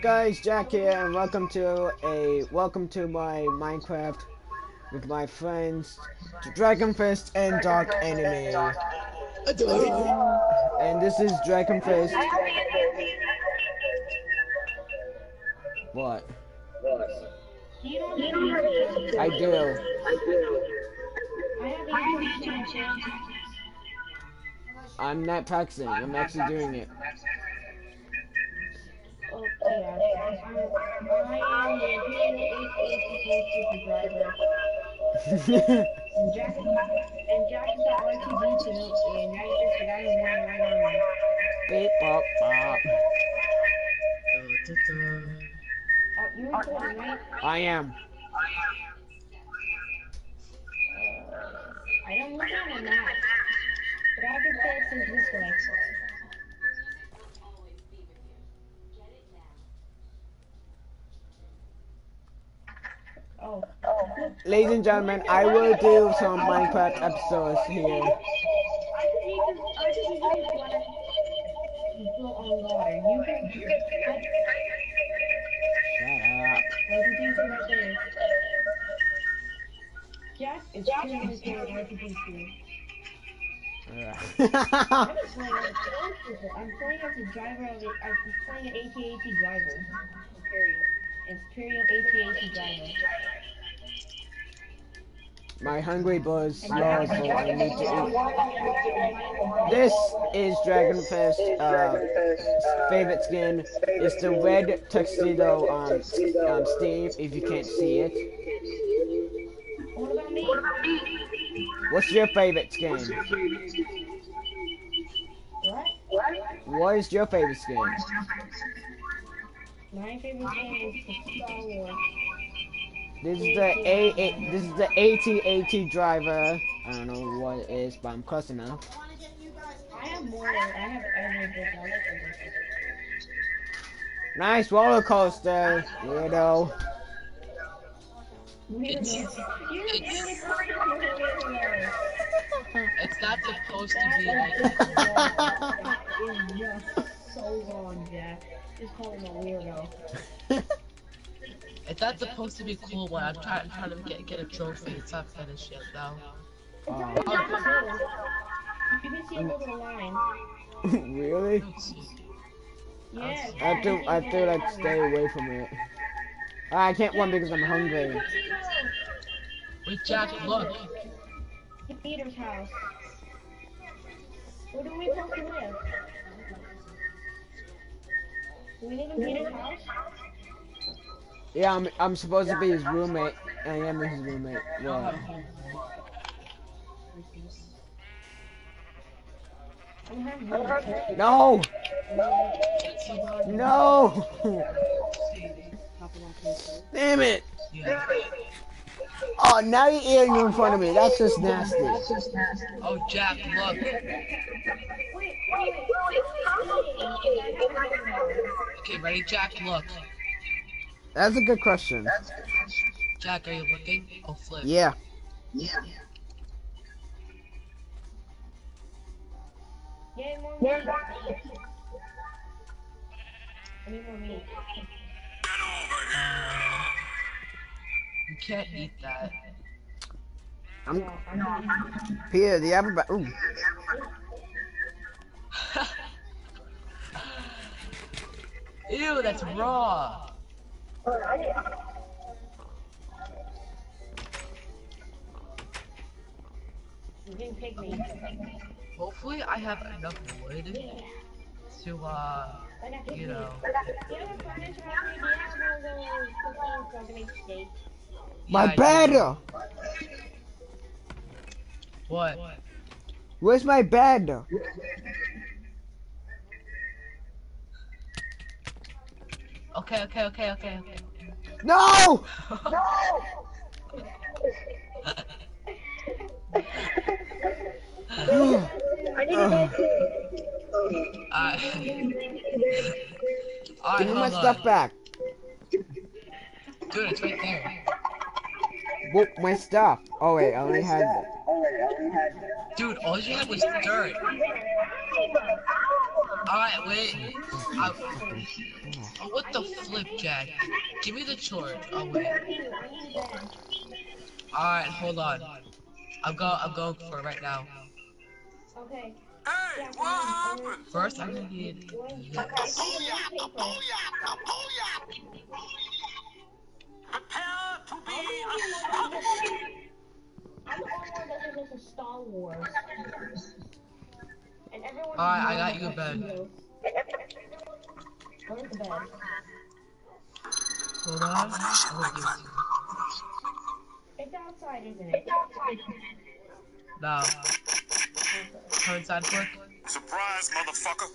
guys, Jack here, and welcome to a welcome to my Minecraft with my friends, Dragon Fist and Dark Enemy. And this is Dragon Fist. What? I do. I'm not practicing. I'm actually doing it. Oh, yeah. I am the driver. And Jack, and Jack is the R2D2, and now you're just the guy who's running right on me. Beep bop bop. Oh, you're recording, right? I am. Uh, I don't look on the map. Dragon Fist is this way. Oh. Ladies and gentlemen, I will do some Minecraft episodes here. I could make this, I could make this one float on water. You can, you can, Shut up. What you do right there? Jack is currently playing RPG2. I'm playing as I'm playing as a driver of it. I'm playing an AT-AT driver. Imperial. Imperial AT-AT driver. My hungry buzz snarls, I need to eat. This is Dragon Fist, uh, favorite skin. It's the red tuxedo on um, Steve, if you can't see it. What about me? What's your favorite skin? What? What is your favorite skin? My favorite game is Star Wars. This is the A, A this is the AT-AT driver. I don't know what it is, but I'm close enough. I have more. I have every book. I like every book. Nice roller coaster, weirdo. Weirdo. You're. It's not supposed to be like That is just so wrong, Jack. Just call him a weirdo. it's not supposed to be cool when I'm trying trying to get get a trophy. It's not finished yet though. Oh, You can see a little line. really? Yeah. I have to, I have to like stay away from it. Ah, I can't run because I'm hungry. Wait, Jack, look. Peter's house. Where do we supposed to live? Do we live in Peter's house? Yeah, I'm, I'm supposed to be his roommate. I am his roommate. What? I don't have room. No! No! Damn it! Oh, now you're eating in front of me. That's just nasty. Oh, Jack, look. Okay, ready, Jack? Look. That's a good question. Jack, are you looking? Oh, flip. Yeah. Yay, more meat. I need more meat. Uh, you can't eat that. I'm No, I'm not. Peter. Do you have a ba- Ooh. Ew, that's raw. I'm getting pig meat. Hopefully, I have enough wood to, uh, I got pig you know. Do you have a furniture on me? Do you have one of those cooking so I can make steak? My Yeah, bed! What? Where's my bed? Okay, okay, okay, okay, okay. No! I need to Uh, Alright, Give me my hold stuff back. Dude, it's right there. Whoop, my stuff. Oh wait, I only had. Dude, all you had was dirt. Alright, wait. I, oh, what the flip, Jack? Give me the charge. Oh wait. Alright, hold on. I'm go. I'm going for it right now. Okay. Hey, what happened? First, I'm gonna need this. Prepare to be I'm the only one that doesn't Star Wars. And everyone. Alright, I got you a bed. Where's the bed? Hold on. I'm gonna give it to It's outside, isn't it? you. Now, come inside quick. Surprise, motherfucker.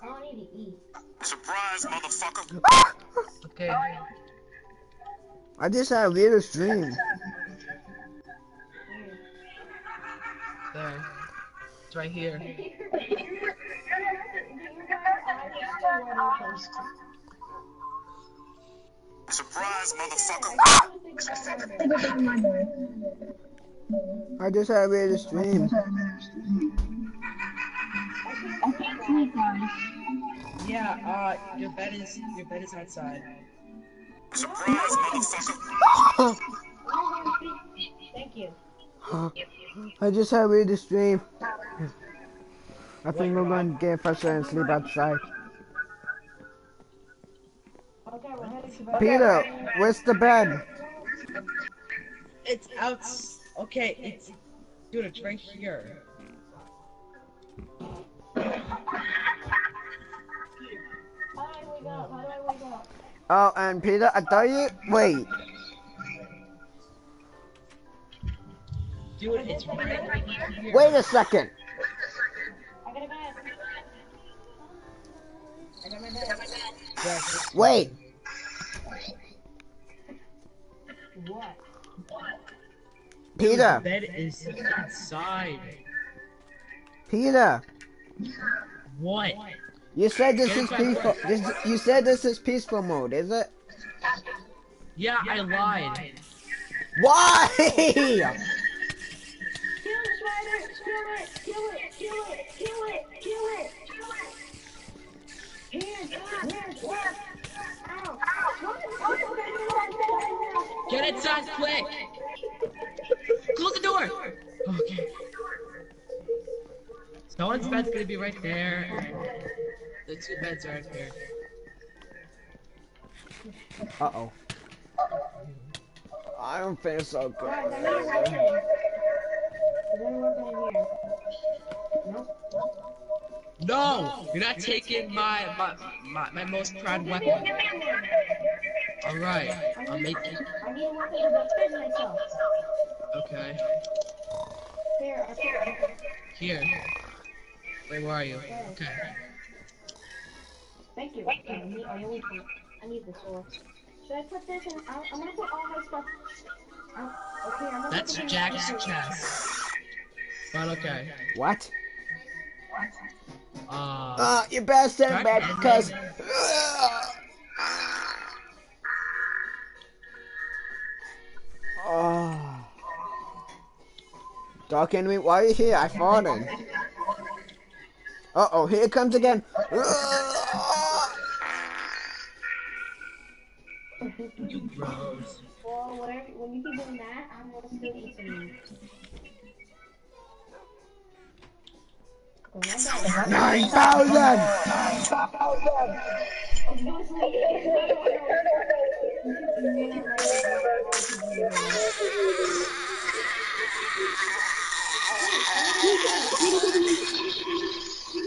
I don't need to eat. Surprise, motherfucker. Okay. I just had a weird dream. There. It's right here. Surprise, motherfucker. I just had a weird dream. Yeah. Uh, your bed is your bed is outside. Surprise, motherfucker. Thank you. I just had a weird dream. I think we're going to get air and sleep outside. Okay, we're heading to bed. Peter, where's the bed? It's out. Okay, it's dude. It's right here. How do I wake up? How do I wake up? Oh, and Peter, I tell you, wait. Dude, it's right here. Wait a second. I got a bed. I got my bed. Yes. Wait. What? Peter, The bed is inside. Peter, What? you said this is peaceful. This, you said this is peaceful mode, is it? Yeah, I lied. Why? Kill the spider! Kill it! Kill it! Kill it! Kill it! Kill it! Here! Here! Here! Ow! Ow! Get inside quick! Close the door! Okay. Someone's bed's gonna be right there. The two beds are right here. Uh oh. I don't feel so good. Is there a weapon in here? Nope. No! You're not taking my my my, my most proud weapon. Alright, I'll make you. I need a weapon to defend myself. Okay. Here. Here. Wait, where are you? Okay. Thank you. Okay, I need, I need, I need the sword. Should I put this in? I'm, I'm gonna put all my stuff. Um, okay, I'm gonna That's put this in Jack's chest. But okay. What? Uh, Uh, you better send back because. Oh. Dark enemy, why are you here? I fought him. Uh oh, here it comes again. you gross. Well, whatever. When you keep doing that, I'm gonna still eat some Nine thousand.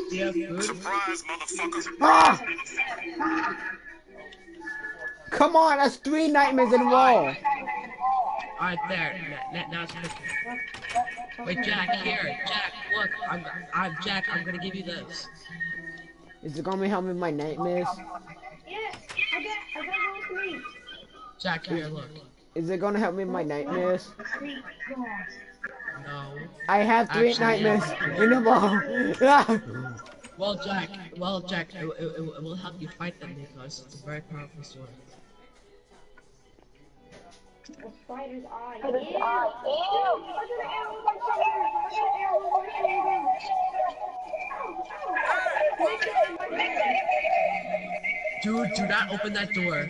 Do you have food? Surprise, motherfucker. Ah! Come on, that's three nightmares in a row. Alright, there. Now, now it's cooking. Wait, Jack, here. Jack, look. I'm, I'm Jack. I'm gonna give you this. Is it gonna help me with my nightmares? Yes, I got, I gotta go with sleep. Jack, here, look. Is it gonna help me with my nightmares? Sleep, go on. No. I have three Actually, nightmares in a row. Ah! Well, Jack. Well, Jack. It, it, it will help you fight them because it's a very powerful sword. A spider's eye. Ew! Ew! Dude, do not open that door.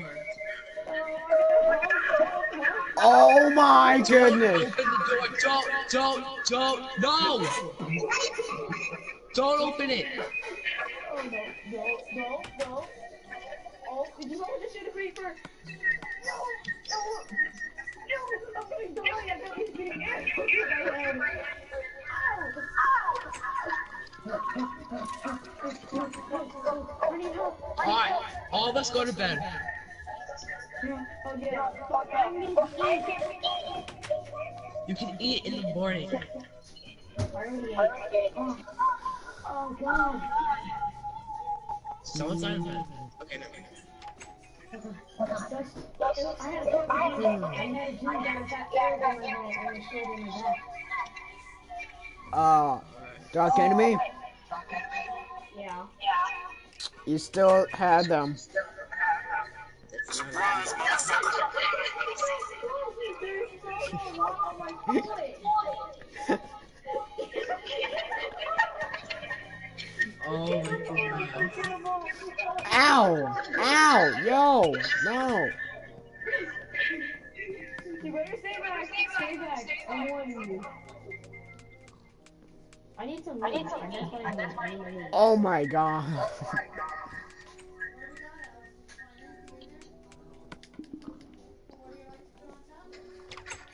Oh my goodness. Open the door. Don't, don't, don't, no! Don't open it. Oh no, no, no, no. Oh, did you want to shoot a creeper? No, Alright, all of us go to bed. You can eat in the morning. Oh god. Someone's on bed. Uh, Dark Enemy, Yeah. you still had them. Oh. Ow! Ow! Yo! No! You better stay back. Stay back. I'm warning you. I need some leaves. I'm just playing this. I need my leaves. Oh my god.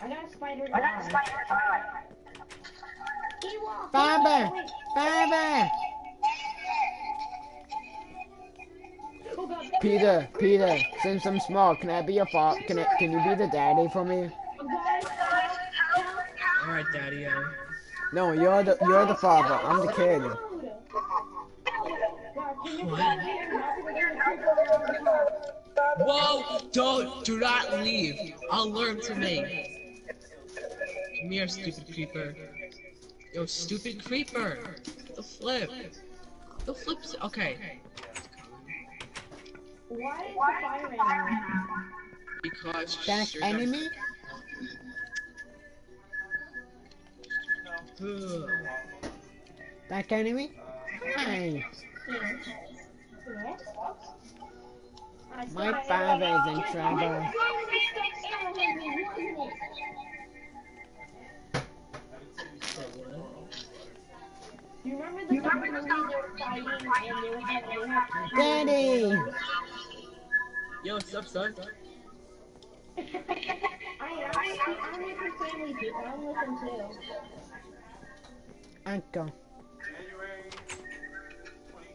I got a spider eye. Ewok, Baba! wait. Baba! Oh Peter, Peter, since I'm small, can I be your father? Can I, can you be the daddy for me? Alright, Daddy. Uh, No, you're the you're the father. I'm the kid. God, can you What? come here? Not to forget to creep around the house. whoa! Don't, do not leave. I'll learn to make. Come here, stupid creeper. Yo, stupid creeper. The flip. The flips. Okay. Why is the fire animal? Because. Dark you're enemy? Ugh. Dark enemy? Hi. My father's in trouble. You remember the time when we were fighting and they were having Daddy! Yo, what's up, son? I am. I'm with the family too. I'm with them too. Uncle.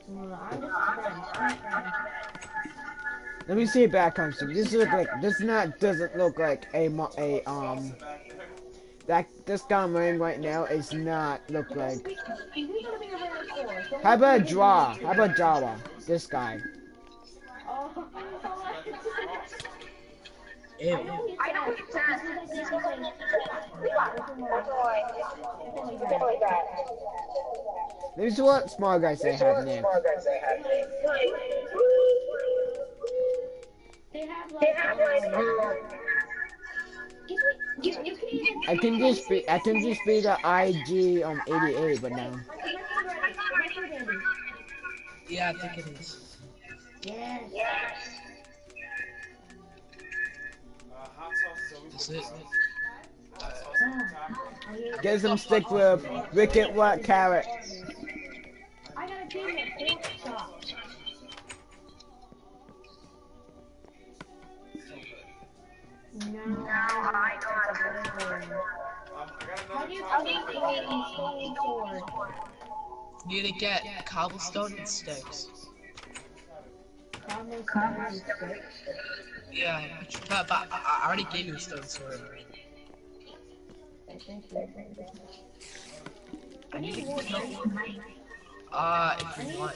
I'm just a friend. I'm a friend. Let me see it back on stream. This look like this not doesn't look like a mo- a um that this guy I'm wearing right now is not look like. Is he a rare score? So How about draw? How about Jawa? This guy. Say something. Something like that. This is what small guys say have next. They have like. You you can. I can just be I can just be the IG on 88, but no. Yeah, I think it is. Yes. That's it. Get some stick with wicked what carrot. I got a team at pork chop. No, I How do you take a stone sword? You need to get cobblestone and sticks. Cobblestone and sticks. Yeah, but, but I already gave you a stone sword. I need to kill. Uh, if you want.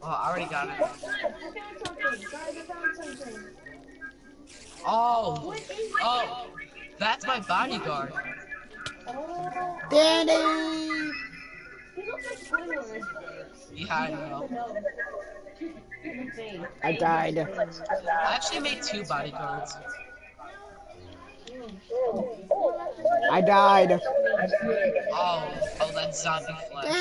Oh, I already got it. Oh, oh, that's my bodyguard. Oh, Daddy! he looks like Squidward. Yeah, I know. No. I died. I actually made two bodyguards. I died. Oh, oh, that's zombie flesh.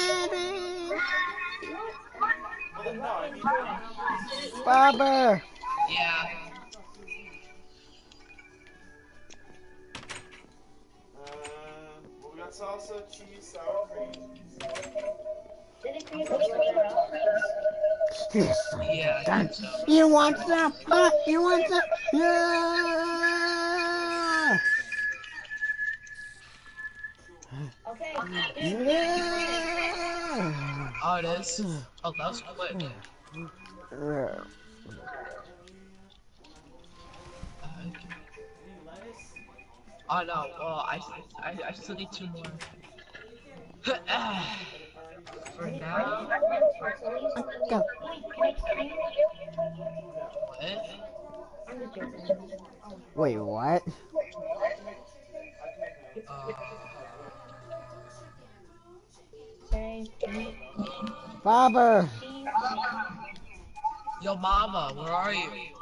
Bobber. Yeah. Well, we got salsa, cheese, sour cream. Yeah. I so. You want some? Huh? You want some? Yeah. Okay. Yeah. Oh, it is. Oh, that was quick. Oh no. Well, I, I, I still need two more. For now. go. What? I'm just joking. Wait, what? Uh, Bobber. yo, mama, where are you?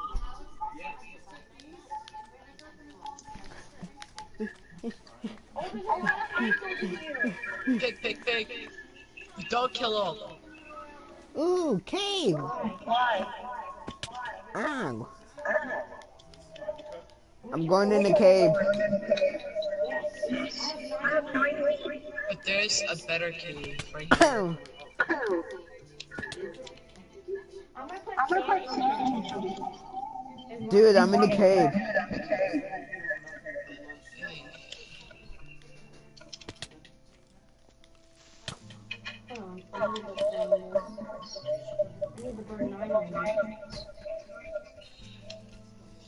There's a lot of pencils here. Pig, pig, pig. Don't kill him. Ooh, cave. Why? Ow. I'm going in the cave. But there's a better cave right here. I'm gonna put sand. Dude, I'm in the cave.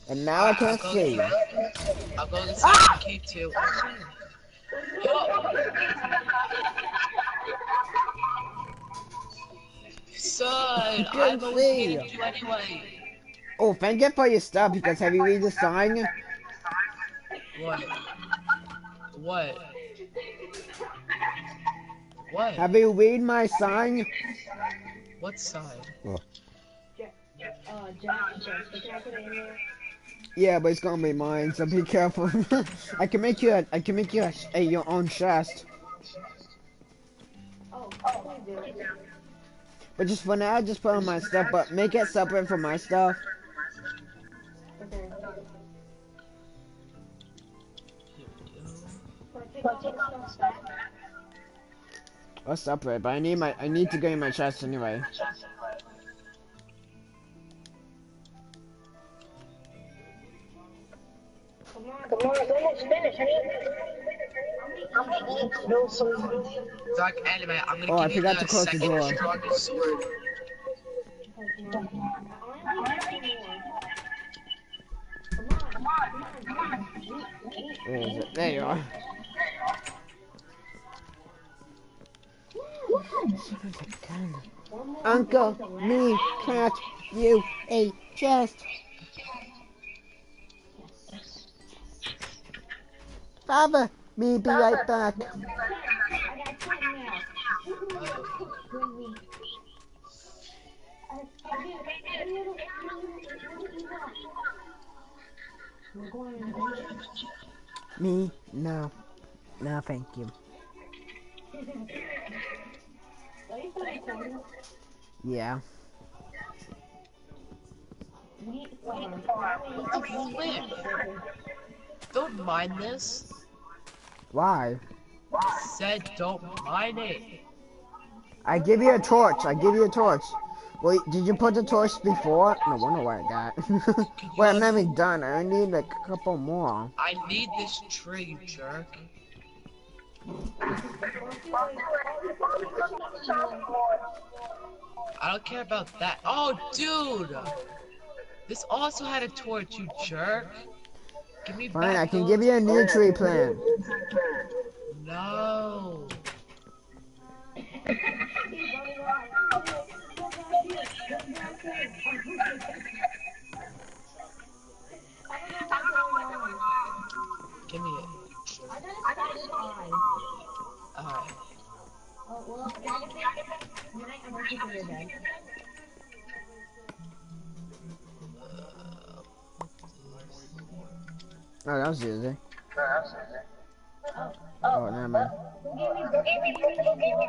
And now I can't I'll see. I'll go to cave ah! too. Son, I'm see. you anyway. Oh, thank you for your stuff because have you read the sign? What? What? What? Have you read my sign? What side? Uh, Jack chest. So can I put it in there? Yeah, but it's gonna be mine, so be careful. I can make you a, I can make you a, a your own chest, Oh, please but just for now, just put on my stuff, but make it separate from my stuff. Okay. So I take stuff separate, but I need my, I need to get in my chest anyway. Come on, come on, it's almost finished. I'm gonna eat. No, some. Dark anime, I'm gonna Oh, I forgot to close the door. strongest sword. Where is it? There you are. Uncle, me, catch you a chest. Father, me be right back. Me, no. No, thank you. Yeah. Don't mind this. Why? Said don't mind it. I give you a torch. I give you a torch. Wait, did you put the torch before? No wonder why I got. Wait, I'm not even done. I need like a couple more. I need this tree, jerk. I don't care about that. Oh, dude! This also had a torch, you jerk. Give me Fine, I can give you a new tree plant. No. Give me it. Alright. Oh, that was easy. Oh, never mind. Who me who gave me who gave me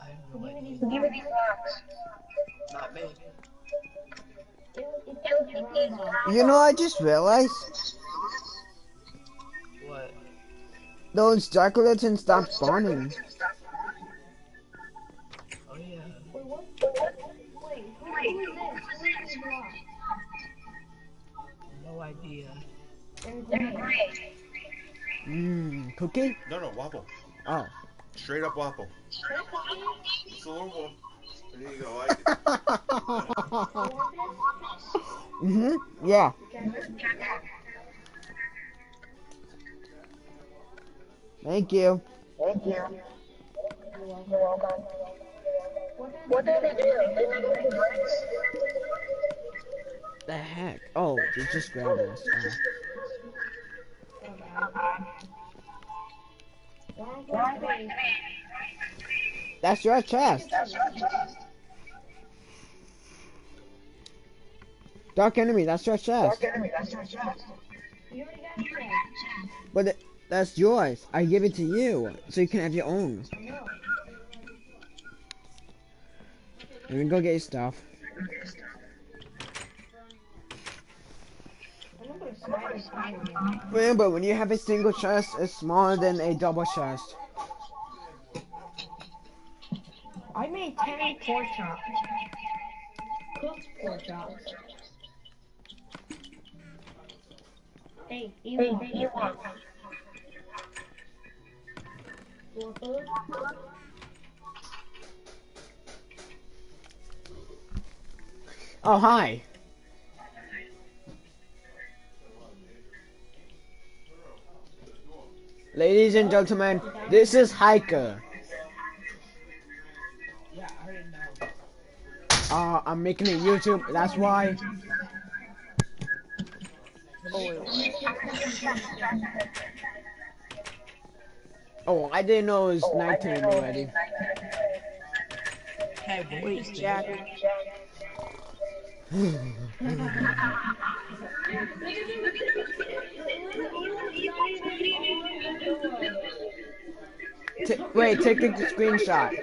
I have Who gave me these Who gave me these rocks? Not me. It was it's it was wrong. You know, I just realized those Dracolytans stopped spawning. Oh yeah. Wait, what? Wait, who, who is this? Who is this rock? No idea. Mmm, cookie? No, no, waffle. Oh. Straight up waffle. Can I copy it? It's a little one. There you go. I like it. You want this? mhm. Yeah. Thank you. Thank you. What did they do? The heck? Oh, they just grabbed us. Oh. That's your chest. Dark enemy, that's your chest. Dark You already got it. But it, that's yours. I give it to you, so you can have your own. I know. Let me go get your stuff. I'm not gonna slide this thing. Remember, when you have a single chest, it's smaller than a double chest. I made 10 pork chops. Cooked pork chops. Hey, Ewok. Hey, Ewok. You want food? Oh, hi. Ladies and gentlemen, this is Hiker. Uh, I'm making a YouTube, that's why. Oh, I didn't know it was nighttime already. Hey, wait, Jack. T wait, take a screenshot.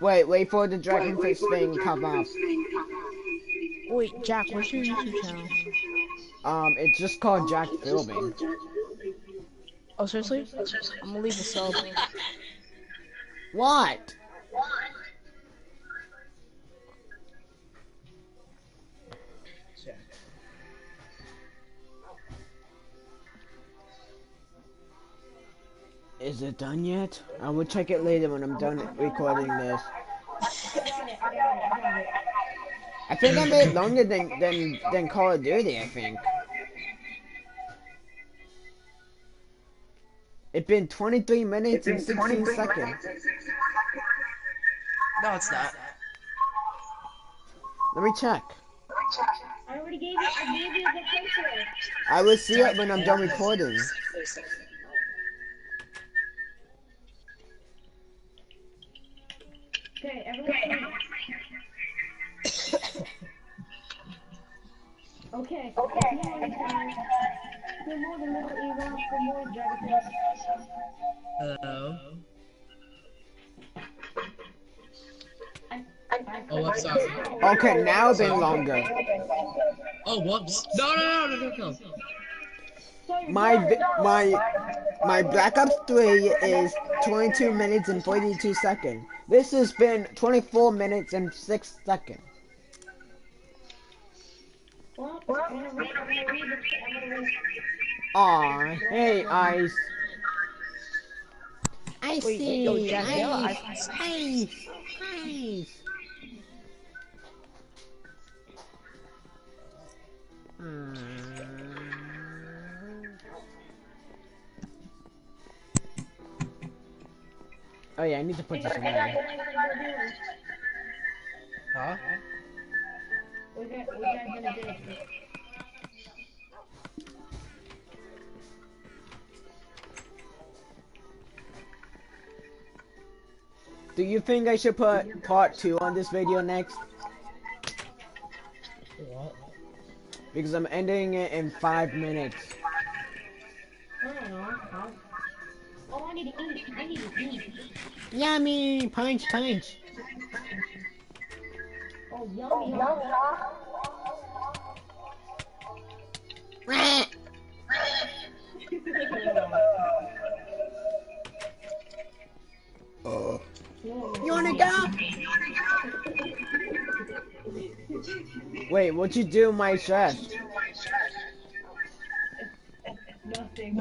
Wait, wait for the dragonfish thing to come up. Wait, Jack, what's your YouTube channel? Um, it's just called Jack Philbin. Oh, seriously? Oh, I'm gonna leave a sub. what? Is it done yet? I will check it later when I'm done recording this. I think I made it longer than than than Call of Duty. I think. It's been 23 minutes and 16 seconds. No, it's not. Let me check. I already gave you, I gave you the picture. I will see it when I'm done recording. Okay, everyone. Okay. Okay. For more than little Ewok, for more Dragonflies. Hello. Oh, I'm sorry. Okay, now it's been longer. Oh, whoops. No, no, no, no, no, no. My my my Black Ops 3 is 22 minutes and 42 seconds. This has been 24 minutes and 6 seconds. Well, I'm gonna read, I'm read the, I'm gonna read. Aw, hey Ice. I Wait, see. yo, Jack, yeah, Ice. Ice. Ice. Hmm. Oh yeah, I need to put this away. Huh? What you guys- what you guys gonna do? Do you think I should put part two on this video next? What? because I'm ending it in five minutes. I don't know. I'll... Oh, I need to eat. I need to eat. Yummy! Punch, punch. Yummy. yummy. You wanna go? Wait, what'd you do my chest? Nothing.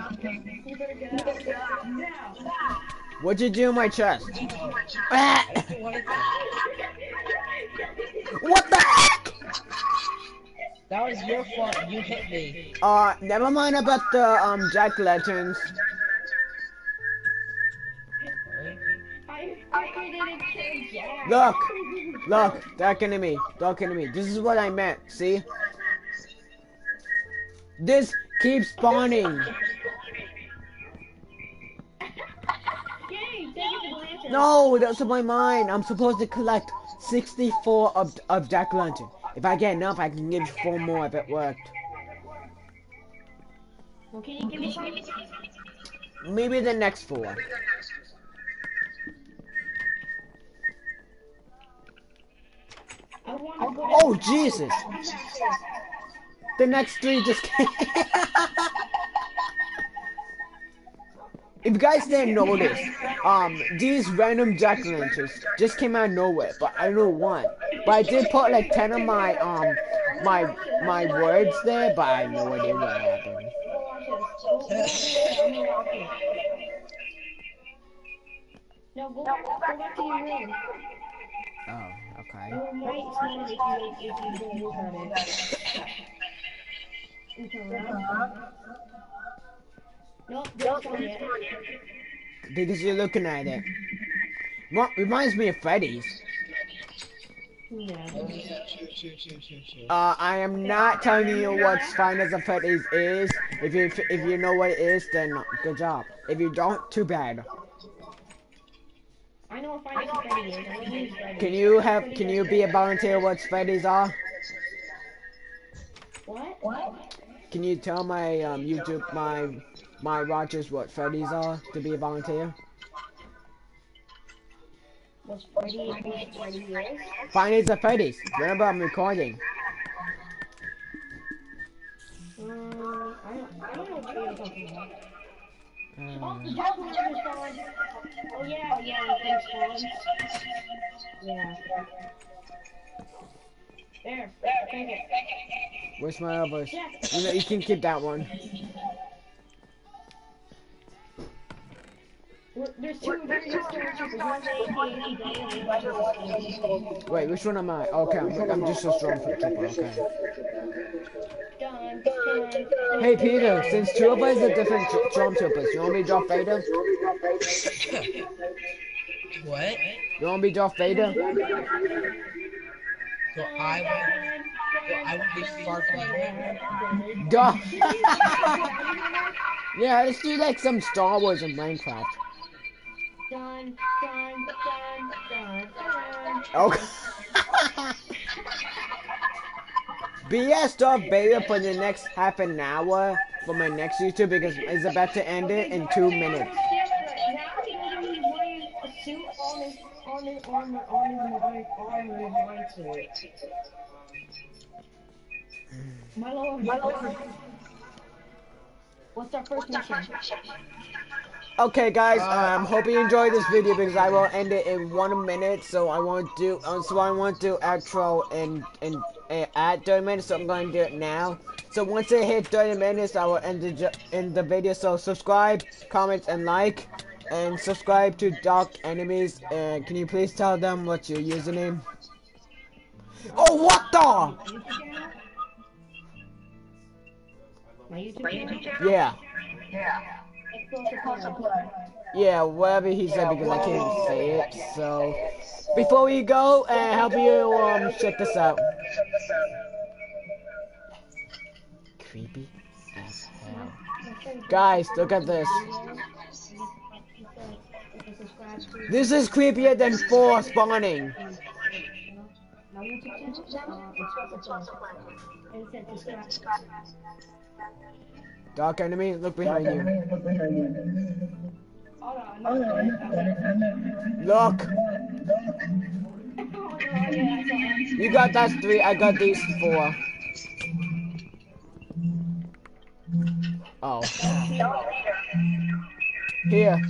What'd you do in my chest? What the heck? That was your fault. You hit me. Uh, never mind about the um jack lanterns. I fucking didn't kill Jack. Look, look, dark enemy, dark enemy. This is what I meant. See? This keeps spawning. Yay, thank you for the lantern. No, that's on my mind. I'm supposed to collect 64 of of jack lantern. If I get enough, I can give you four more if it worked. Well, can you give me some? Maybe the next four. I want to oh, go. Oh Jesus! The next three just came. If you guys didn't notice, um, these random jack lanterns just came out of nowhere, but I don't know why. But I did put like ten of my um my my words there, but I have no idea what happened. No, go back, go back to your room. Oh, okay. You might if you if you don't look at it. You turn around. Nope, don't spawn yet. Because you're looking at it. Mo- reminds me of Freddy's. Yeah. Uh, I am not telling you what Five Nights at Freddy's is. If you if you know what it is, then good job. If you don't, too bad. I know what Five Nights at Freddy is. I know who's Freddy. Can you have can you be a volunteer what Freddy's are? What? What? Can you tell my um YouTube my my Rogers what Freddy's are to be a volunteer? Was Freddy who Freddy is? Five Nights at Freddy's. Remember I'm recording. Um, I don't, I don't know what you're talking about. Oh, Uh, the Jack Lantern. Oh yeah, yeah, spawns. Yeah. There, take it. where's my elbows? Jack. You know you can keep that one. There's two, there's two stormtroopers. One's AK, driver, one's a Wait, which one am I? Okay, I'm, I'm just so strong for the keeper. Okay. Hey Peter, since two of us are different tr- stormtroopers, you want me to Darth Vader? What? You want me to Darth Vader? So I would. So I would be far from you. Darth. yeah, let's do like some Star Wars and Minecraft. Done, done, done, done, done. Oh. BS Darth Vader for the next half an hour for my next YouTube because it's about to end it in two minutes. Now he's wearing a suit on his, on his armor, on his armor, armor, his white suit. My lord, my lord. What's our first mission? Okay, guys. Um, hope you enjoyed this video because I will end it in one minute. So I want to do. Uh, so I want to do outro in in uh, at 30 minutes. So I'm going to do it now. So once it hits 30 minutes, I will end the ju- end the video. So subscribe, comment, and like, and subscribe to Dark Enemies. And can you please tell them what your username? Oh, what the? My YouTube channel? Yeah, Explosive Blood. Yeah, whatever he said because I can't say it. So before we go, uh, help you um check this out. Creepy as hell. Guys, look at this. This is creepier than four spawning. My YouTube channel? It's what's the plan? And it said distract. Dark enemy, look behind you. Hold on, I'm not I'm not- Look! No, yeah, I saw it. You got that three, I got these four. Oh. Here.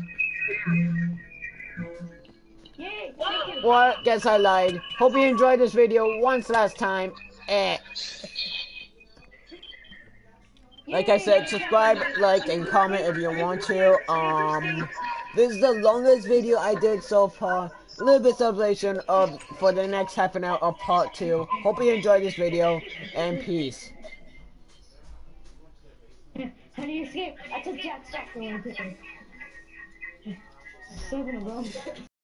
Yay, thank you. Well, guess I lied. Hope you enjoyed this video once last time. Eh. Like I said, subscribe, like, and comment if you want to. Um, this is the longest video I did so far. A little bit celebration of for the next half an hour of part two. Hope you enjoyed this video, and peace. How do you escape? I took Jack's back the one quickly. Seven of them.